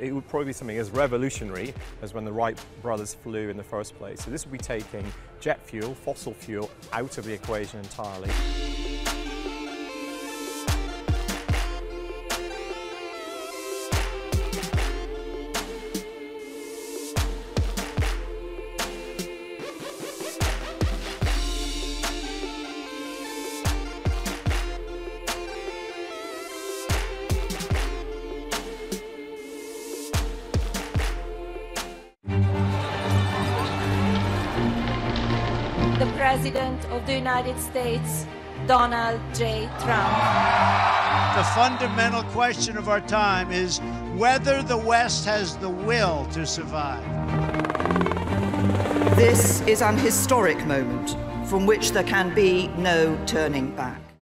it would probably be something as revolutionary as when the Wright brothers flew in the first place. So this would be taking jet fuel, fossil fuel, out of the equation entirely. The President of the United States, Donald J. Trump. The fundamental question of our time is whether the West has the will to survive. This is an historic moment from which there can be no turning back.